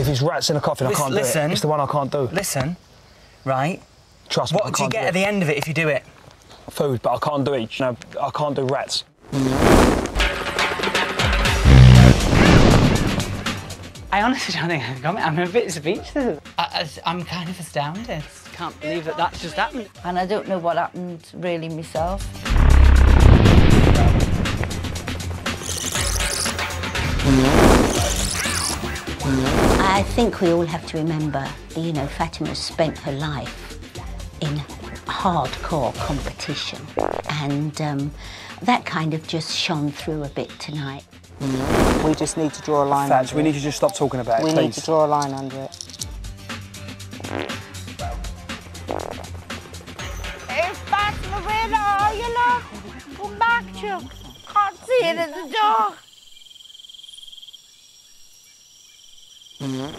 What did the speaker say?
If it's rats in a coffin, I can't do listen. it. It's the one I can't do. Listen, right? Trust me, I What do you get do at the end of it if you do it? Food, but I can't do it. You know, I can't do rats. I honestly don't think I can comment. I'm a bit speechless. I, am kind of astounded. Can't believe that that's just happened. And I don't know what happened really myself. I think we all have to remember, you know, Fatima spent her life in hardcore competition. And um, that kind of just shone through a bit tonight. We just need to draw a line Fats, under we it. need to just stop talking about it, We need to draw a line under it. It's Fatima, where are you, love? Come back, Chuck. Can't see it in the dark. Hı -hı.